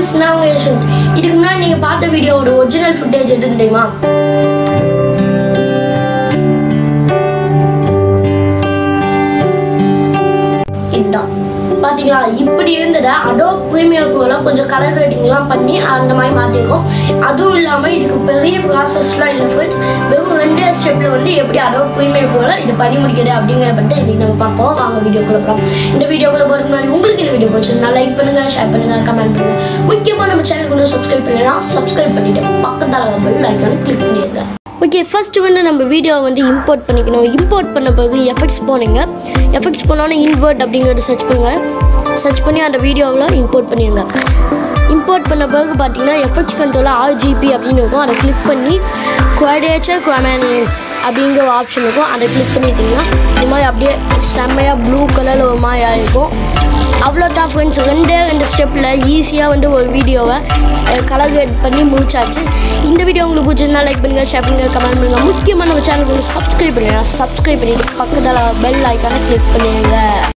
Friends நான் உங்கள் யஷ்வந்த் இதுக்கு முன்னாடி நீங்கள் பார்த்த வீடியோவோட ஒரிஜினல் ஃபுட்டேஜ் எதுன்னு தெரியுமா? இதுதான். பார்த்தீங்களா இப்படி இருந்ததை? அடோ ப்ரீமியர் ப்ரோல கொஞ்சம் கலர் ரேட்டிங்லாம் பண்ணி அந்த மாதிரி மாற்றிருக்கோம் அதுவும் இல்லாமல் இதுக்கு பெரிய ப்ராசஸ்லாம் இல்லை ஃப்ரெண்ட்ஸ் வெறும் ரெண்டே ஸ்டெப்பில் வந்து எப்படி அடோ ப்ரீமியர் ப்ரோல இது பண்ணி முடிக்கிறது அப்படிங்கிற பற்றி இன்றைக்கி நம்ம பார்ப்போம். வாங்க வீடியோக்குள்ளே போகலாம் இந்த வீடியோக்குள்ளே போகிறதுக்கு முன்னாடி உங்களுக்கு இந்த வீடியோ பிடிச்சிருந்தா லைக் பண்ணுங்கள் ஷேர் பண்ணுங்க கமெண்ட் பண்ணுங்கள் முக்கியமாக நம்ம சேனலுக்கு இன்னும் சப்ஸ்கிரைப் பண்ணலாம் சப்ஸ்கிரைப் பண்ணிட்டு பக்கத்தில் பெல் ஐக்கானை கிளிக் பண்ணிடுங்க. ஓகே ஃபஸ்ட்டு வந்து நம்ம வீடியோவை வந்து இம்போர்ட் பண்ணிக்கணும். இம்போர்ட் பண்ண பிறகு எஃபெக்ட்ஸ் போனீங்க எஃபெக்ட்ஸ் போனோன்னே இன்வெர்ட் அப்படிங்கிறத சர்ச் பண்ணுங்கள் சர்ச் பண்ணி அந்த வீடியோவில் இம்போர்ட் பண்ணிடுங்க இம்போர்ட் பண்ண பிறகு பார்த்தீங்கன்னா எஃபெக்ட்ஸ் கண்ட்ரோலில் ஆர்ஜிபி அப்படின்னு இருக்கும். அதை கிளிக் பண்ணி குவாடியேச்சர் குவாமேனியன்ஸ் அப்படிங்கிற ஒரு ஆப்ஷன் இருக்கும். அதை கிளிக் பண்ணிட்டீங்கன்னா இந்த மாதிரி அப்படியே செம்மையாக ப்ளூ கலரில் ஒரு மாதிரி ஆகிருக்கும் அவ்வளோதான் ஃப்ரெண்ட்ஸ் ரெண்டே ரெண்டு ஸ்டெப்பில் ஈஸியாக வந்து ஒரு வீடியோவை கலர் கிரேட் பண்ணி முடிச்சாச்சு. இந்த வீடியோ உங்களுக்கு பிடிச்சிருந்தா லைக் பண்ணுங்கள் ஷேர் பண்ணுங்கள் கமெண்ட் பண்ணுங்கள் முக்கியமான சேனலுக்கு சப்ஸ்கிரைப் பண்ணுங்கள் சப்ஸ்கிரைப் பண்ணிவிட்டு பக்கத்தில் பெல் ஐக்கானை கிளிக் பண்ணிடுங்க